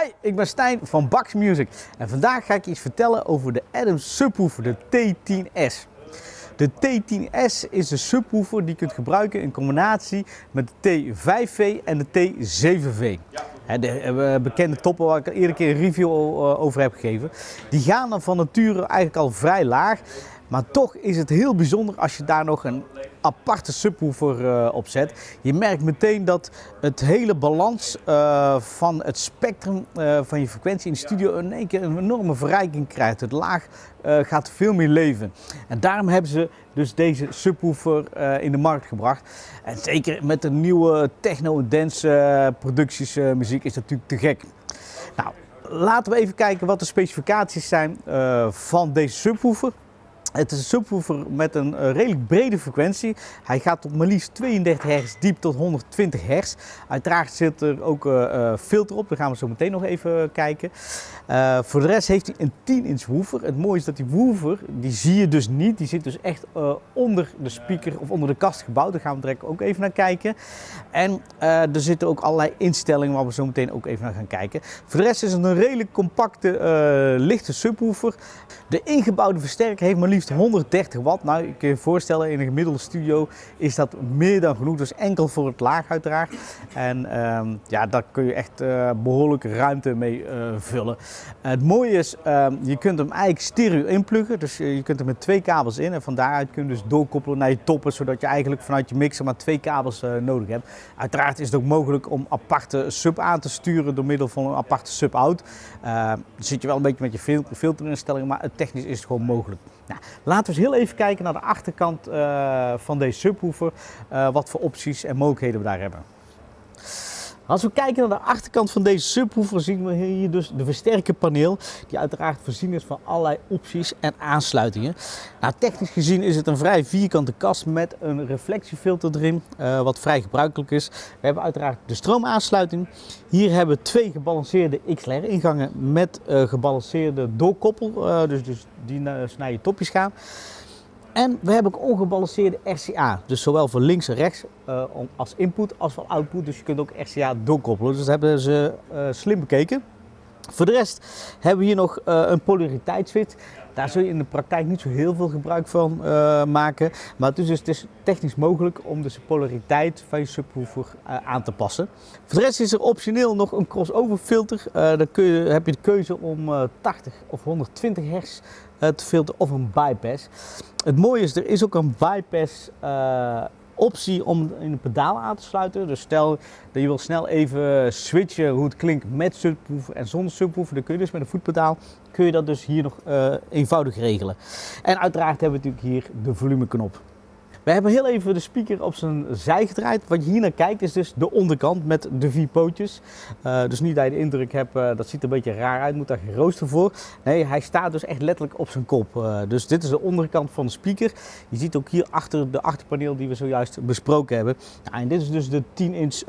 Hi, ik ben Stijn van Bax Music en vandaag ga ik iets vertellen over de Adams subwoofer, de T10S. De T10S is de subwoofer die je kunt gebruiken in combinatie met de T5V en de T7V. De eh, bekende toppen waar ik eerder keer een review over heb gegeven. Die gaan dan van nature eigenlijk al vrij laag. Maar toch is het heel bijzonder als je daar nog een aparte subwoofer uh, op zet. Je merkt meteen dat het hele balans uh, van het spectrum uh, van je frequentie in de studio in één keer een enorme verrijking krijgt. Het laag gaat veel meer leven. En daarom hebben ze dus deze subwoofer in de markt gebracht. En zeker met de nieuwe techno dance producties muziek is dat natuurlijk te gek. Nou, laten we even kijken wat de specificaties zijn van deze subwoofer. Het is een subwoofer met een uh, redelijk brede frequentie. Hij gaat tot maar liefst 32 hertz diep tot 120 hertz. Uiteraard zit er ook uh, filter op, daar gaan we zo meteen nog even kijken. voor de rest heeft hij een 10 inch woofer. Het mooie is dat die woofer, die zie je dus niet. Die zit dus echt onder de speaker of onder de kast gebouwd. Daar gaan we direct ook even naar kijken. En er zitten ook allerlei instellingen waar we zo meteen ook even naar gaan kijken. Voor de rest is het een redelijk compacte, lichte subwoofer. De ingebouwde versterker heeft maar liefst 130 watt. Nou, je kunt je voorstellen, in een gemiddelde studio is dat meer dan genoeg. Dus enkel voor het laag uiteraard. En um, ja, daar kun je echt uh, behoorlijk ruimte mee uh, vullen. het mooie is, um, je kunt hem eigenlijk stereo inpluggen. Dus uh, je kunt hem met twee kabels in. En van daaruit kun je dus doorkoppelen naar je toppen. Zodat je eigenlijk vanuit je mixer maar twee kabels nodig hebt. Uiteraard is het ook mogelijk om aparte sub aan te sturen door middel van een aparte sub-out. dan zit je wel een beetje met je filterinstellingen, maar technisch is het gewoon mogelijk. Nou, laten we eens heel even kijken naar de achterkant uh, van deze subwoofer. Uh, wat voor opties en mogelijkheden we daar hebben. Als we kijken naar de achterkant van deze subwoofer zien we hier dus de versterkerpaneel die uiteraard voorzien is van allerlei opties en aansluitingen. Nou, technisch gezien is het een vrij vierkante kast met een reflectiefilter erin, uh, wat vrij gebruikelijk is. We hebben uiteraard de stroomaansluiting. Hier hebben we twee gebalanceerde XLR ingangen met uh, gebalanceerde doorkoppel, dus, dus die naar, je topjes gaan. En we hebben ook ongebalanceerde RCA. Dus zowel voor links en rechts uh, als input als voor output. Dus je kunt ook RCA doorkoppelen. Dus dat hebben ze uh, slim bekeken. Voor de rest hebben we hier nog uh, een polariteitsswitch. Daar zul je in de praktijk niet zo heel veel gebruik van maken. Maar het is dus het is technisch mogelijk om dus de polariteit van je subwoofer aan te passen. Voor de rest is er optioneel nog een crossover filter. dan kun je, heb je de keuze om 80 of 120 hertz te filteren of een bypass. Het mooie is, er is ook een bypass optie om een pedaal aan te sluiten. Dus stel dat je wil snel even switchen hoe het klinkt met subwoofer en zonder subwoofer. Dan kun je dus met een voetpedaal kun je dat dus hier nog uh, eenvoudig regelen. En uiteraard hebben we natuurlijk hier de volumeknop. We hebben heel even de speaker op zijn zij gedraaid. Wat je hier naar kijkt is dus de onderkant met de vier pootjes. Uh, dus niet dat je de indruk hebt, uh, dat ziet er een beetje raar uit, moet daar gerooster voor. Nee, hij staat dus echt letterlijk op zijn kop. Uh, dus dit is de onderkant van de speaker. Je ziet ook hier achter de achterpaneel die we zojuist besproken hebben. Nou, en dit is dus de 10 inch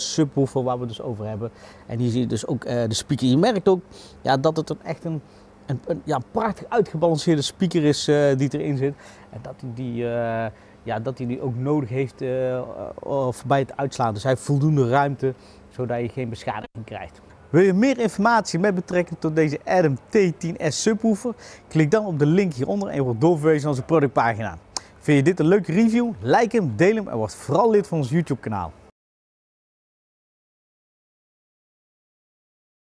subwoofer waar we dus over hebben. En hier zie je dus ook de speaker. Je merkt ook ja, dat het een, echt een een, ja, prachtig uitgebalanceerde speaker is die erin zit. En dat die, ja, dat hij die ook nodig heeft uh, bij het uitslaan. Dus hij heeft voldoende ruimte zodat je geen beschadiging krijgt. Wil je meer informatie met betrekking tot deze Adam T10S subwoofer? Klik dan op de link hieronder en word doorverwezen naar onze productpagina. Vind je dit een leuke review? Like hem, deel hem en word vooral lid van ons YouTube kanaal.